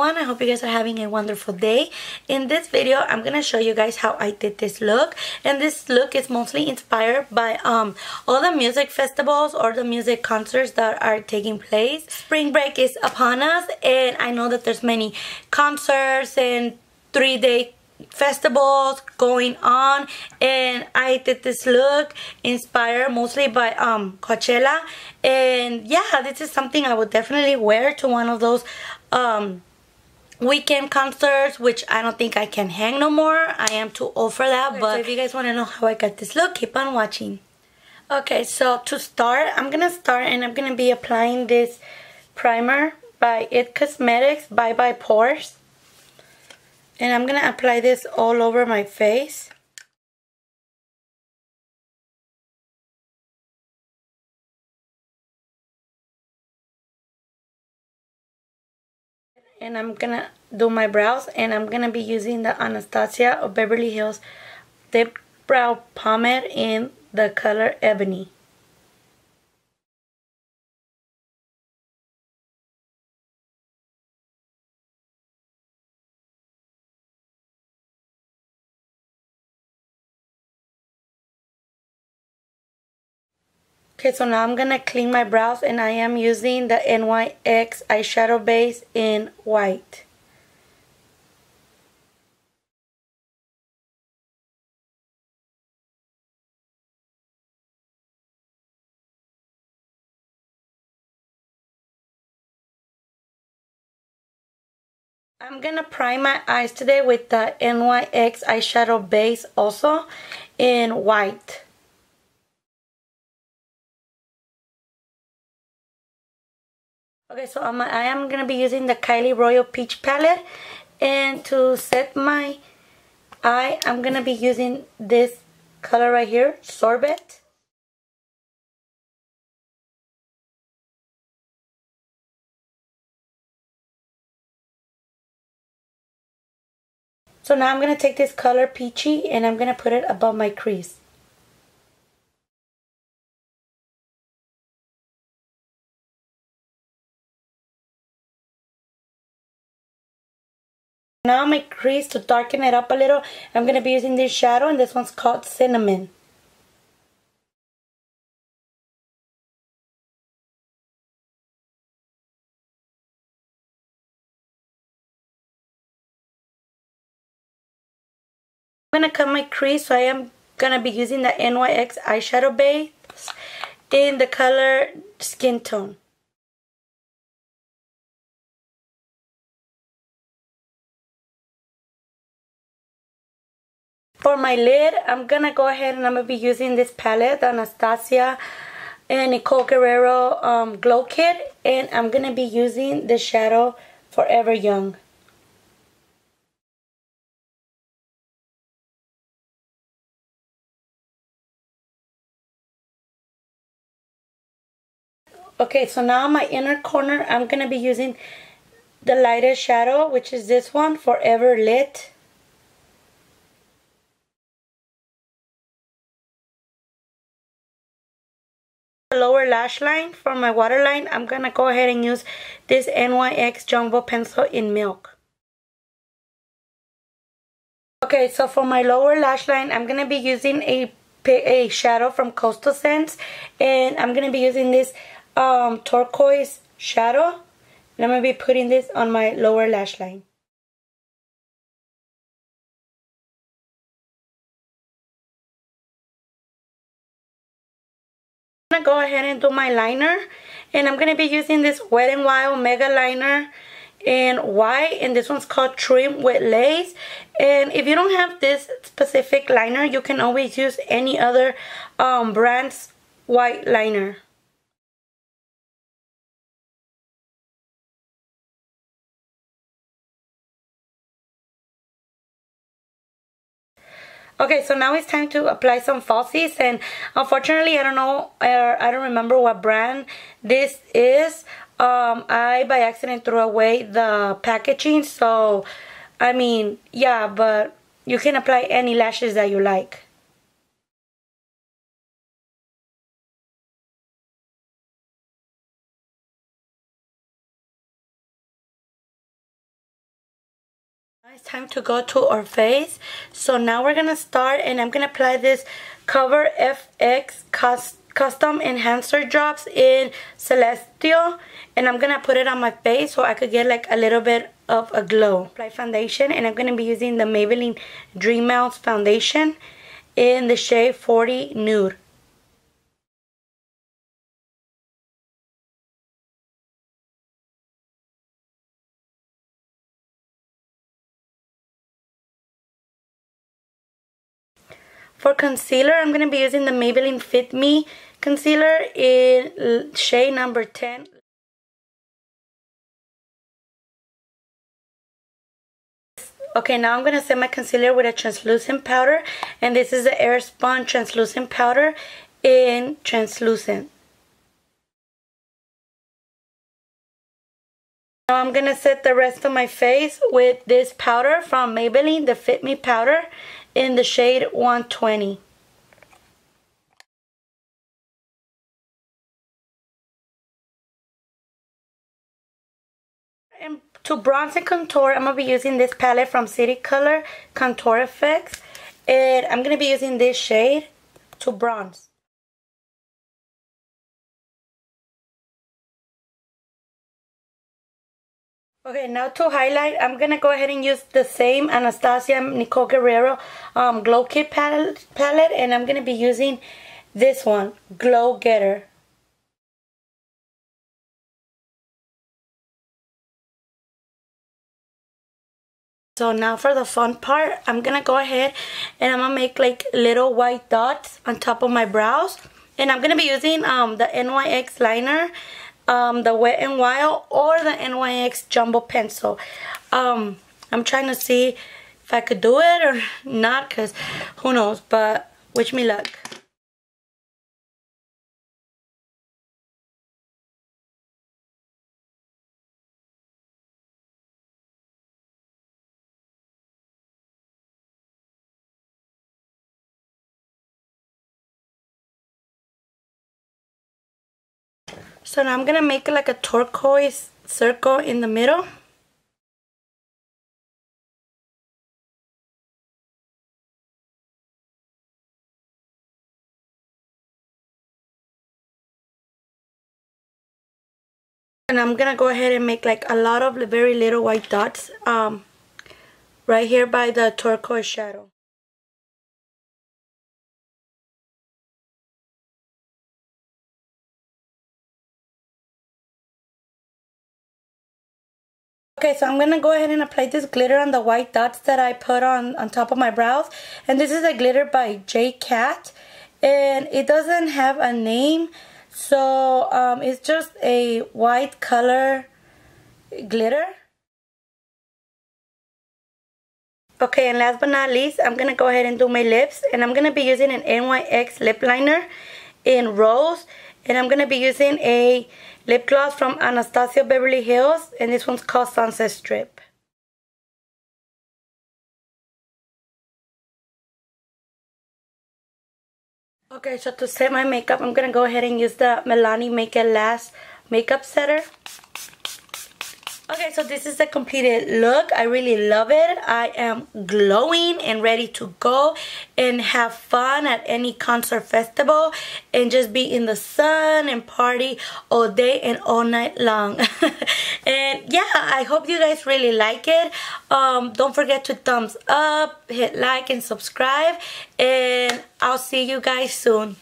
everyone. I hope you guys are having a wonderful day in this video i'm gonna show you guys how i did this look. And this look is mostly inspired by um all the music festivals or the music concerts that are taking place. Spring break is upon us and i know that there's many concerts and three-day festivals going on. And I did this look inspired mostly by um Coachella. And yeah this is something I would definitely wear to one of those um weekend concerts which I don't think I can hang no more. I am too old for that but so if you guys want to know how I got this look keep on watching. Okay so to start I'm gonna start and I'm gonna be applying this primer by It Cosmetics Bye Bye Pores and I'm gonna apply this all over my face and I'm gonna do my brows and I'm gonna be using the Anastasia of Beverly Hills Dip Brow Pomade in the color Ebony. Okay, so now I'm going to clean my brows and I am using the NYX eyeshadow base in white. I'm to prime my eyes today with the NYX eyeshadow base also in white. Okay, so um, I am going to be using the Kylie Royal Peach palette. And to set my eye, I'm going to be using this color right here, Sorbet. So now I'm going to take this color Peachy and I'm going to put it above my crease. Now my crease to darken it up a little, I'm going to be using this shadow and this one's called Cinnamon. I'm going to cut my crease so I am going to be using the NYX eyeshadow base in the color Skin Tone. For my lid, I'm to go ahead and I'm to be using this palette, the Anastasia and Nicole Guerriero um, Glow Kit. And I'm to be using the shadow Forever Young. Okay, so now my inner corner, I'm to be using the lightest shadow, which is this one, Forever Lit. Lash line for my waterline, I'm going to go ahead and use this NYX Jumbo Pencil in Milk. Okay, so for my lower lash line, I'm going to be using a, a shadow from Coastal Scents. And I'm going to be using this um, turquoise shadow. And I'm going to be putting this on my lower lash line. To go ahead and do my liner. And I'm to be using this Wet n Wild Mega Liner in white. And this one's called Trim with Lace. And if you don't have this specific liner, you can always use any other um, brand's white liner. Okay, so now it's time to apply some falsies and unfortunately I don't know or I don't remember what brand this is. Um, I by accident threw away the packaging so I mean yeah but you can apply any lashes that you like. It's time to go to our face. So now we're to start and I'm to apply this Cover FX Custom Enhancer Drops in Celestial. And I'm to put it on my face so I could get like a little bit of a glow. Apply foundation and I'm to be using the Maybelline Dream Foundation in the shade 40 Nude. For concealer, I'm going to be using the Maybelline Fit Me concealer in shade number 10. Okay, now I'm going to set my concealer with a translucent powder. And this is the Airspun translucent powder in translucent. Now I'm going to set the rest of my face with this powder from Maybelline, the Fit Me powder in the shade 120. And to bronze and contour, I'm going to be using this palette from City Color Contour Effects. And I'm going to be using this shade to bronze. Okay, now to highlight, I'm going to go ahead and use the same Anastasia Nicole Guerriero um, Glow Kit palette, palette and I'm going to be using this one, Glow Getter. So now for the fun part, I'm going to go ahead and I'm going to make like little white dots on top of my brows. And I'm going to be using um, the NYX liner um, the Wet n Wild or the NYX Jumbo Pencil. Um, I'm trying to see if I could do it or not because who knows, but wish me luck. So now I'm going to make like a turquoise circle in the middle. And I'm going to go ahead and make like a lot of very little white dots um, right here by the turquoise shadow. Okay, so I'm going to go ahead and apply this glitter on the white dots that I put on, on top of my brows. And this is a glitter by J Cat. And it doesn't have a name. So um, it's just a white color glitter. Okay, and last but not least, I'm going to go ahead and do my lips. And I'm going to be using an NYX lip liner in Rose. And I'm going to be using a lip gloss from Anastasia Beverly Hills. And this one's called Sunset Strip. Okay, so to set my makeup, I'm going to go ahead and use the Milani Make It Last makeup setter. Okay, so this is the completed look. I really love it. I am glowing and ready to go and have fun at any concert festival and just be in the sun and party all day and all night long. and yeah, I hope you guys really like it. Um, don't forget to thumbs up, hit like and subscribe. And I'll see you guys soon.